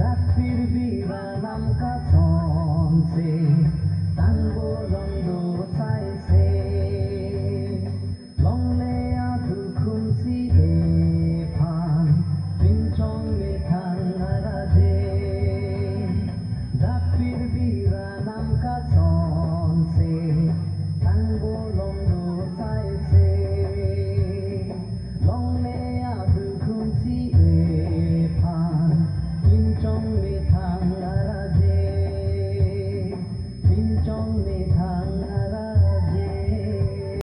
রাত্রির বিরা নাম কাছে তাঙ্গ রঙ্গ চাইছে में खाना